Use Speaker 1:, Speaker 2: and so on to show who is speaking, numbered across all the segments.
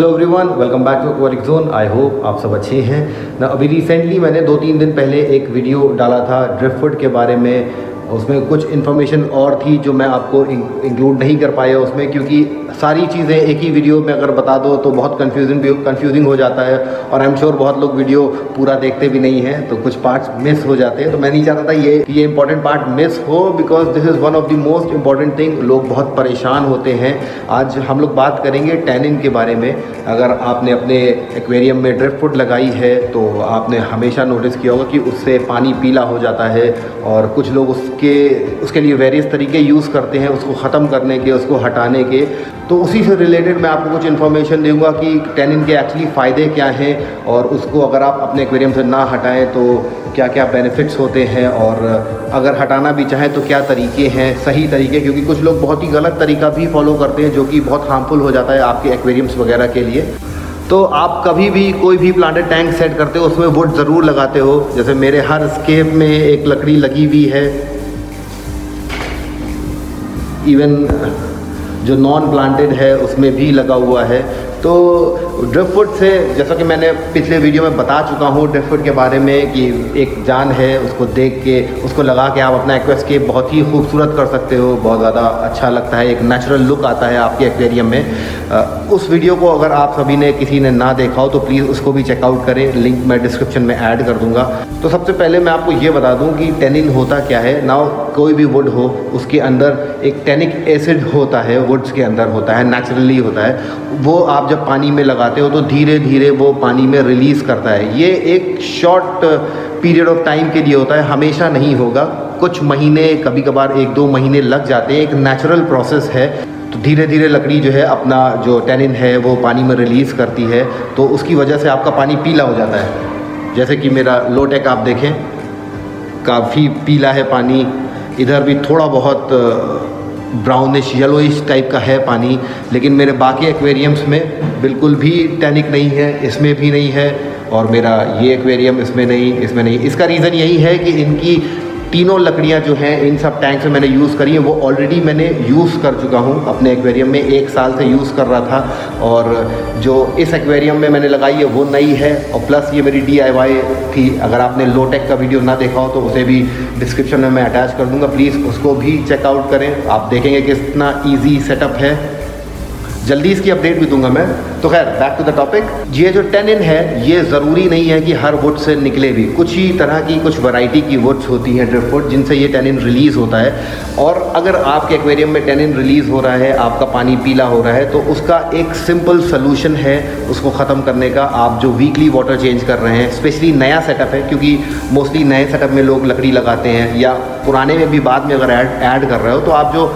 Speaker 1: Hello everyone welcome back to aquaric zone I hope आप सब अच्छे हैं। ना अभी रिसेंटली मैंने दो तीन दिन पहले एक वीडियो डाला था ड्रिफ्ट के बारे में। उसमें कुछ इन्फॉर्मेशन और थी जो मैं आपको इंक्लूड नहीं कर पाया उसमें, क्योंकि सारी चीज़ें एक ही वीडियो में अगर बता दो तो बहुत कन्फ्यूज़न भी कन्फ्यूजिंग हो जाता है और आई एम श्योर बहुत लोग वीडियो पूरा देखते भी नहीं हैं तो कुछ पार्ट्स मिस हो जाते हैं। तो मैं नहीं चाहता था ये ये इंपॉर्टेंट पार्ट मिस हो because this is one of the most important thing लोग बहुत परेशान होते हैं। आज हम लोग बात करेंगे टैनिन के बारे में। अगर आपने अपने एक्वेरियम में ड्रिफ्ट फुड लगाई है तो आपने हमेशा नोटिस किया होगा कि उससे पानी पीला हो जाता है और कुछ लोग उसके उसके लिए वेरियस तरीके यूज़ करते हैं, उसको ख़त्म करने के, उसको हटाने के। तो उसी से रिलेटेड मैं आपको कुछ इन्फॉर्मेशन दूँगा कि टेनिन के एक्चुअली फ़ायदे क्या हैं और उसको अगर आप अपने एक्वेरियम से ना हटाएँ तो क्या क्या बेनिफिट्स होते हैं और अगर हटाना भी चाहें तो क्या तरीके हैं, सही तरीके, क्योंकि कुछ लोग बहुत ही गलत तरीका भी फॉलो करते हैं जो कि बहुत हार्मफुल हो जाता है आपके एक्वेरियम्स वगैरह के लिए। तो आप कभी भी कोई भी प्लांटेड टैंक सेट करते हो, उसमें वुड ज़रूर लगाते हो। जैसे मेरे हर स्केप में एक लकड़ी लगी हुई है इवन जो नॉन प्लांटेड है, उसमें भी लगा हुआ है। तो ड्रिफ्ट से, जैसा कि मैंने पिछले वीडियो में बता चुका हूँ ड्रिफ्ट के बारे में कि एक जान है, उसको देख के, उसको लगा के आप अपना एक्वेस्केप बहुत ही खूबसूरत कर सकते हो, बहुत ज़्यादा अच्छा लगता है, एक नेचुरल लुक आता है आपके एक्वेरियम में। उस वीडियो को अगर आप सभी ने किसी ने ना देखा हो तो प्लीज़ उसको भी चेकआउट करें लिंक मैं डिस्क्रिप्शन में ऐड कर दूँगा। तो सबसे पहले मैं आपको ये बता दूँ कि टेनिन होता क्या है। नाउ कोई भी वुड हो, उसके अंदर एक टेनिक एसिड होता है वुड्स के अंदर होता है नेचुरली होता है। वो आप जब पानी में लगाते हो तो धीरे धीरे वो पानी में रिलीज़ करता है। ये एक शॉर्ट पीरियड ऑफ़ टाइम के लिए होता है, हमेशा नहीं होगा। कुछ महीने कभी कभार एक दो महीने लग जाते हैं, एक नेचुरल प्रोसेस है। तो धीरे धीरे लकड़ी जो है, अपना जो टेनिन है, वो पानी में रिलीज़ करती है। तो उसकी वजह से आपका पानी पीला हो जाता है। जैसे कि मेरा लोटेक आप देखें, काफ़ी पीला है पानी। इधर भी थोड़ा बहुत ब्राउनिश येलोइश टाइप का है पानी, लेकिन मेरे बाकी एक्वेरियम्स में बिल्कुल भी टैनिक नहीं है, इसमें भी नहीं है और मेरा ये एक्वेरियम इसमें नहीं इसमें नहीं। इसका रीज़न यही है कि इनकी तीनों लकड़ियाँ जो हैं, इन सब टैंक्स में मैंने यूज़ करी हैं। वो ऑलरेडी मैंने यूज़ कर चुका हूँ। अपने एक्वेरियम में एक साल से यूज़ कर रहा था। और जो इस एक्वेरियम में मैंने लगाई है, वो नई है। और प्लस ये मेरी डीआईवाई थी। अगर आपने लोटेक का वीडियो ना देखा हो तो उसे भी डिस्क्रिप्शन में मैं अटैच कर दूँगा। प्लीज़ उसको भी चेकआउट करें। आप देखेंगे कितना ईजी सेटअप है। जल्दी इसकी अपडेट भी दूँगा मैं। तो खैर बैक टू द टॉपिक ये जो टेनिन है, ये ज़रूरी नहीं है कि हर वुड से निकले भी। कुछ ही तरह की कुछ वैरायटी की वुड्स होती हैं ड्रिफ्ट जिनसे ये टेनिन रिलीज़ होता है। और अगर आपके एक्वेरियम में टेनिन रिलीज़ हो रहा है, आपका पानी पीला हो रहा है तो उसका एक सिंपल सोल्यूशन है उसको ख़त्म करने का। आप जो वीकली वाटर चेंज कर रहे हैं स्पेशली नया सेटअप है, क्योंकि मोस्टली नए सेटअप में लोग लकड़ी लगाते हैं, या पुराने में भी बाद में अगर ऐड ऐड कर रहे हो तो आप जो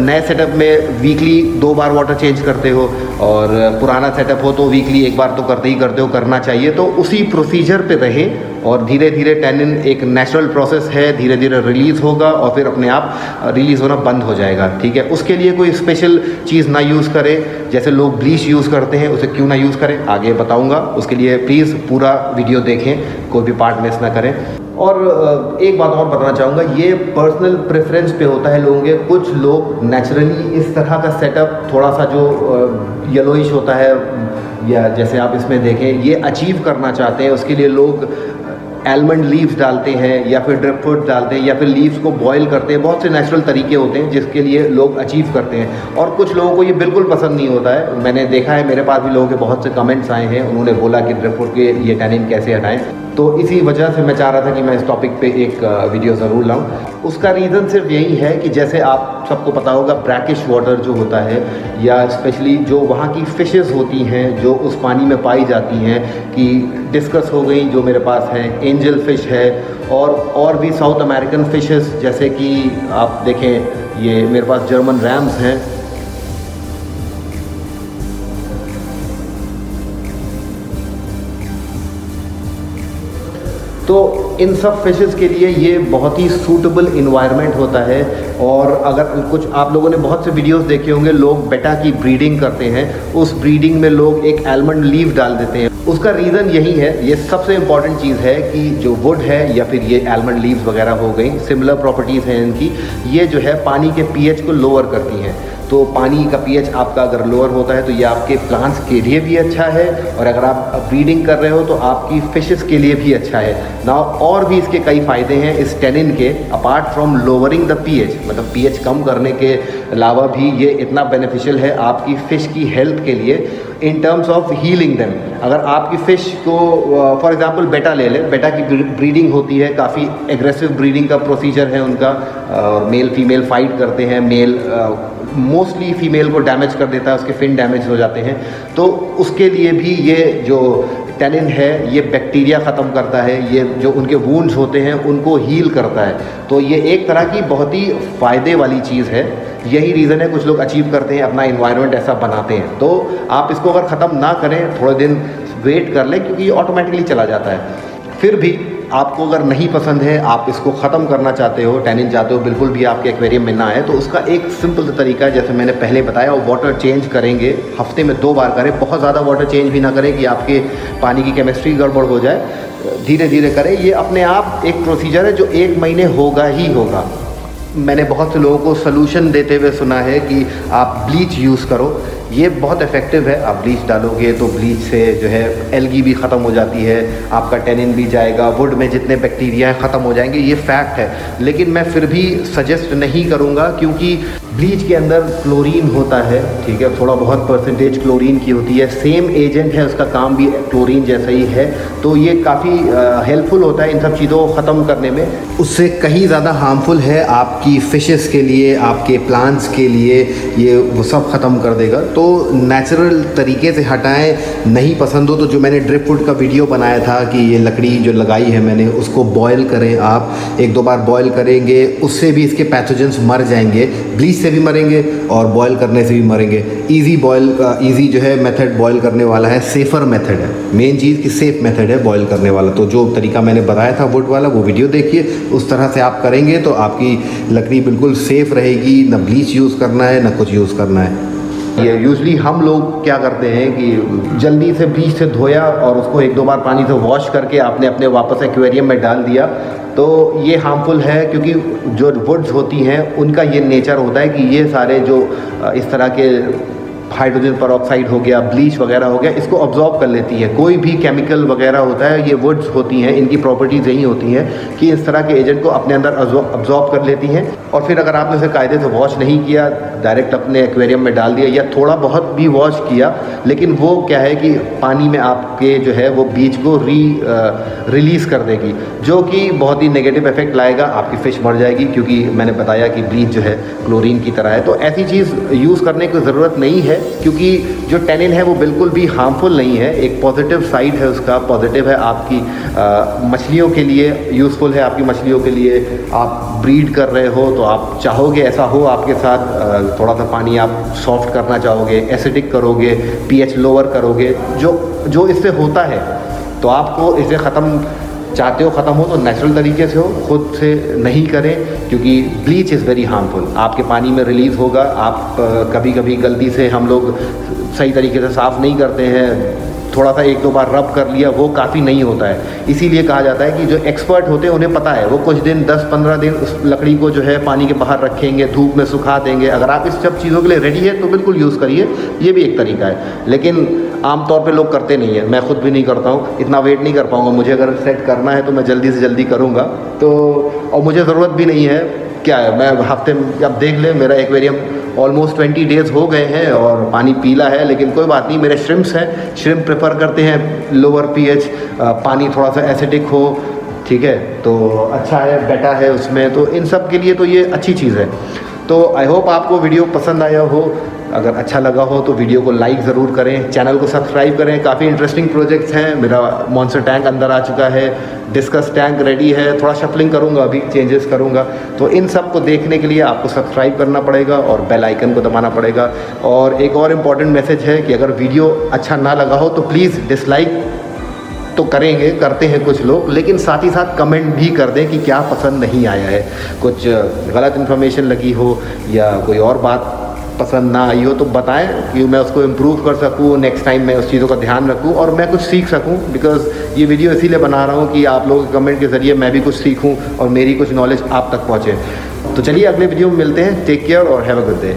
Speaker 1: नए सेटअप में वीकली दो बार वाटर चेंज करते हो और पुराना सेटअप हो तो वीकली एक बार तो करते ही करते हो, करना चाहिए। तो उसी प्रोसीजर पे रहे और धीरे धीरे टेनिन एक नेचुरल प्रोसेस है धीरे धीरे रिलीज़ होगा और फिर अपने आप रिलीज़ होना बंद हो जाएगा, ठीक है? उसके लिए कोई स्पेशल चीज़ ना यूज़ करें, जैसे लोग ब्लीच यूज़ करते हैं, उसे क्यों ना यूज़ करें, आगे बताऊँगा। उसके लिए प्लीज़ पूरा वीडियो देखें, कोई भी पार्ट मिस ना करें। और एक बात और बताना चाहूँगा, ये पर्सनल प्रेफरेंस पे होता है लोगों के, कुछ लोग नेचुरली इस तरह का सेटअप थोड़ा सा जो येलोइश होता है, या जैसे आप इसमें देखें, ये अचीव करना चाहते हैं, उसके लिए लोग एलमंड लीव्स डालते हैं, या फिर ड्रिप फ्रूट डालते हैं, या फिर लीव्स को बॉईल करते हैं, बहुत से नेचुरल तरीके होते हैं, जिसके लिए लोग अचीव करते हैं। और कुछ लोगों को ये बिल्कुल पसंद नहीं होता है। मैंने देखा है, मेरे पास भी लोगों के बहुत से कमेंट्स आए हैं, उन्होंने बोला कि ड्रिप फ्रूट के ये टैनिन कैसे हटाएँ। तो इसी वजह से मैं चाह रहा था कि मैं इस टॉपिक पे एक वीडियो ज़रूर लाऊं। उसका रीज़न सिर्फ़ यही है कि जैसे आप सबको पता होगा ब्रैकिश वाटर जो होता है, या स्पेशली जो वहाँ की फ़िशेस होती हैं, जो उस पानी में पाई जाती हैं, कि डिस्कस हो गई जो मेरे पास है एंजल फ़िश है, और और भी साउथ अमेरिकन फ़िशेस जैसे कि आप देखें, ये मेरे पास जर्मन रैम्स हैं तो इन सब फिशेस के लिए ये बहुत ही सूटेबल इन्वायरमेंट होता है और अगर कुछ आप लोगों ने बहुत से वीडियोस देखे होंगे, लोग बेटा की ब्रीडिंग करते हैं, उस ब्रीडिंग में लोग एक एलमंड लीव डाल देते हैं। उसका रीज़न यही है, ये सबसे इंपॉर्टेंट चीज़ है कि जो वुड है या फिर ये एलमंड लीव्स वगैरह हो गई सिमिलर प्रॉपर्टीज़ हैं इनकी, ये जो है पानी के पीएच को लोअर करती हैं। तो पानी का पीएच आपका अगर लोअर होता है तो ये आपके प्लांट्स के लिए भी अच्छा है और अगर आप ब्रीडिंग कर रहे हो तो आपकी फिशेस के लिए भी अच्छा है। ना और भी इसके कई फ़ायदे हैं इस टेनिन के। Apart from lowering the pH मतलब पीएच कम करने के अलावा भी ये इतना बेनिफिशियल है आपकी फ़िश की हेल्थ के लिए in terms of healing them अगर आपकी फ़िश को फॉर एग्ज़ाम्पल बेटा ले लें बेटा की ब्रीडिंग होती है, काफ़ी एग्रेसिव ब्रीडिंग का प्रोसीजर है उनका। और मेल फीमेल फाइट करते हैं मेल मोस्टली फीमेल को डैमेज कर देता है, उसके फिन डैमेज हो जाते हैं। तो उसके लिए भी ये जो टेनिन है, ये बैक्टीरिया ख़त्म करता है, ये जो उनके वूंड्स होते हैं, उनको हील करता है। तो ये एक तरह की बहुत ही फ़ायदे वाली चीज़ है। यही रीज़न है, कुछ लोग अचीव करते हैं, अपना इन्वायरमेंट ऐसा बनाते हैं। तो आप इसको अगर ख़त्म ना करें, थोड़े दिन वेट कर लें, क्योंकि ये ऑटोमेटिकली चला जाता है। फिर भी आपको अगर नहीं पसंद है, आप इसको ख़त्म करना चाहते हो, टैनिन चाहते हो, बिल्कुल भी आपके एक्वेरियम में ना आए तो उसका एक सिंपल तरीका जैसे मैंने पहले बताया, वो वाटर चेंज करेंगे, हफ़्ते में दो बार करें, बहुत ज़्यादा वाटर चेंज भी ना करें कि आपके पानी की केमिस्ट्री गड़बड़ हो जाए, धीरे धीरे करें, ये अपने आप एक प्रोसीजर है जो एक महीने होगा ही होगा। मैंने बहुत से लोगों को सोलूशन देते हुए सुना है कि आप ब्लीच यूज़ करो ये बहुत इफ़ेक्टिव है। आप ब्लीच डालोगे तो ब्लीच से जो है एलगी भी ख़त्म हो जाती है। आपका टेनिन भी जाएगा। वुड में जितने बैक्टीरिया हैं, ख़त्म हो जाएँगे। ये फैक्ट है। लेकिन मैं फिर भी सजेस्ट नहीं करूँगा क्योंकि ब्लीच के अंदर क्लोरीन होता है, ठीक है? थोड़ा बहुत परसेंटेज क्लोरीन की होती है। सेम एजेंट है, उसका काम भी क्लोरीन जैसा ही है। तो ये काफ़ी हेल्पफुल होता है इन सब चीज़ों को ख़त्म करने में। उससे कहीं ज़्यादा हार्मफुल है आपकी फ़िशेस के लिए, आपके प्लांट्स के लिए। ये वो सब ख़त्म कर देगा। तो नेचुरल तरीके से हटाएँ, नहीं पसंद हो तो जो मैंने ड्रिप फ़ूड का वीडियो बनाया था कि ये लकड़ी जो लगाई है मैंने, उसको बॉयल करें आप। एक दो बार बॉयल करेंगे, उससे भी इसके पैथोजेंस मर जाएँगे। ब्लीच से भी मरेंगे और बॉयल करने से भी मरेंगे। ईजी बॉयल ईजी जो है मेथड बॉयल करने वाला है सेफ़र मेथड है। मेन चीज़ कि सेफ़ मेथड है बॉयल करने वाला। तो जो तरीका मैंने बताया था वुड वाला, वो वीडियो देखिए। उस तरह से आप करेंगे तो आपकी लकड़ी बिल्कुल सेफ़ रहेगी। ना ब्लीच यूज़ करना है, ना कुछ यूज़ करना है। ये यूजली हम लोग क्या करते हैं कि जल्दी से बीज से धोया और उसको एक दो बार पानी से वॉश करके आपने अपने वापस एक्वेरियम में डाल दिया। तो ये हार्मफुल है क्योंकि जो वुड्स होती हैं, उनका ये नेचर होता है कि ये सारे जो इस तरह के हाइड्रोजन पर हो गया ब्लीच वगैरह हो गया, इसको ऑब्जॉर्ब कर लेती है। कोई भी केमिकल वगैरह होता है, ये वुड्स होती हैं, इनकी प्रॉपर्टीज़ यही होती हैं कि इस तरह के एजेंट को अपने अंदर ऑब्जॉर्ब कर लेती हैं। और फिर अगर आपने उसे कायदे से वॉश नहीं किया डायरेक्ट अपने एक्वेरियम में डाल दिया, या थोड़ा बहुत भी वॉश किया, लेकिन वो क्या है कि पानी में आपके जो है, वो बीज को री रिलीज़ कर देगी, जो कि बहुत ही नेगेटिव इफ़ेक्ट लाएगा, आपकी फ़िश मर जाएगी, क्योंकि मैंने बताया कि ब्लीच जो है क्लोरीन की तरह है। तो ऐसी चीज़ यूज़ करने की ज़रूरत नहीं है क्योंकि जो टेनिन है वो बिल्कुल भी हार्मफुल नहीं है, एक पॉजिटिव साइड है उसका पॉजिटिव है आपकी मछलियों के लिए यूज़फुल है आपकी मछलियों के लिए, आप ब्रीड कर रहे हो तो आप चाहोगे ऐसा हो आपके साथ थोड़ा सा पानी आप सॉफ्ट करना चाहोगे एसिडिक करोगे पीएच लोअर करोगे, जो जो इससे होता है तो आपको इसे ख़त्म चाहते हो ख़त्म हो तो नेचुरल तरीके से हो, खुद से नहीं करें, क्योंकि ब्लीच इज़ वेरी हार्मफुल आपके पानी में रिलीज़ होगा, आप कभी कभी गलती से हम लोग सही तरीके से साफ़ नहीं करते हैं थोड़ा सा एक दो बार रब कर लिया, वो काफ़ी नहीं होता है। इसीलिए कहा जाता है कि जो एक्सपर्ट होते हैं, उन्हें पता है। वो कुछ दिन 10-15 दिन उस लकड़ी को जो है पानी के बाहर रखेंगे, धूप में सुखा देंगे। अगर आप इस सब चीज़ों के लिए रेडी है तो बिल्कुल यूज़ करिए। ये भी एक तरीका है। लेकिन आमतौर पर लोग करते नहीं है। मैं खुद भी नहीं करता हूँ। इतना वेट नहीं कर पाऊँगा। मुझे अगर सेट करना है तो मैं जल्दी से जल्दी करूँगा। तो और मुझे ज़रूरत भी नहीं है। क्या है? मैं हफ़्ते अब देख लें, मेरा एक्वेरियम ऑलमोस्ट ट्वेंटी डेज़ हो गए हैं और पानी पीला है, लेकिन कोई बात नहीं, मेरे श्रिम्स हैं। श्रिम्प प्रेफर करते हैं लोअर पीएच पानी थोड़ा सा एसिडिक हो, ठीक है? तो अच्छा है बेटा है उसमें। तो इन सब के लिए तो ये अच्छी चीज़ है। तो आई होप आपको वीडियो पसंद आया हो। अगर अच्छा लगा हो तो वीडियो को लाइक ज़रूर करें, चैनल को सब्सक्राइब करें। काफ़ी इंटरेस्टिंग प्रोजेक्ट्स हैं। मेरा मॉन्सर टैंक अंदर आ चुका है। डिस्कस टैंक रेडी है। थोड़ा शफलिंग करूँगा, अभी चेंजेस करूँगा। तो इन सबको देखने के लिए आपको सब्सक्राइब करना पड़ेगा और बेल आइकन को दबाना पड़ेगा। और एक और इंपॉर्टेंट मैसेज है कि अगर वीडियो अच्छा ना लगा हो तो प्लीज़ डिसलाइक तो करेंगे, करते हैं कुछ लोग। लेकिन साथ ही साथ कमेंट भी कर दें कि क्या पसंद नहीं आया है। कुछ गलत इन्फॉर्मेशन लगी हो या कोई और बात पसंद ना आई हो तो बताएँ कि मैं उसको इम्प्रूव कर सकूँ नेक्स्ट टाइम मैं उस चीज़ों का ध्यान रखूँ और मैं कुछ सीख सकूँ बिकॉज़ ये वीडियो इसीलिए बना रहा हूँ कि आप लोगों के कमेंट के ज़रिए मैं भी कुछ सीखूँ और मेरी कुछ नॉलेज आप तक पहुँचे। तो चलिए अगले वीडियो में मिलते हैं। टेक केयर और हैव अ गुड डे